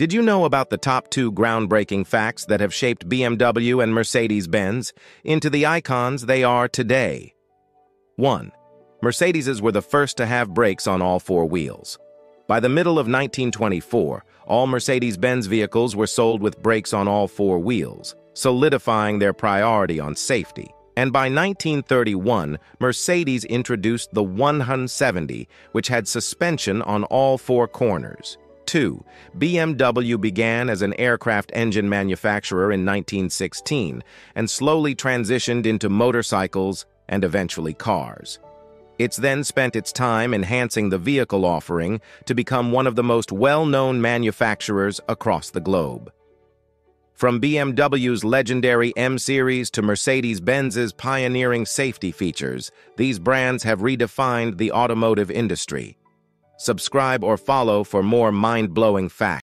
Did you know about the top two groundbreaking facts that have shaped BMW and Mercedes-Benz into the icons they are today? 1. Mercedeses were the first to have brakes on all four wheels. By the middle of 1924, all Mercedes-Benz vehicles were sold with brakes on all four wheels, solidifying their priority on safety. And by 1931, Mercedes introduced the 170, which had suspension on all four corners. 2. BMW began as an aircraft engine manufacturer in 1916 and slowly transitioned into motorcycles and eventually cars. It's then spent its time enhancing the vehicle offering to become one of the most well-known manufacturers across the globe. From BMW's legendary M-Series to Mercedes-Benz's pioneering safety features, these brands have redefined the automotive industry. Subscribe or follow for more mind-blowing facts.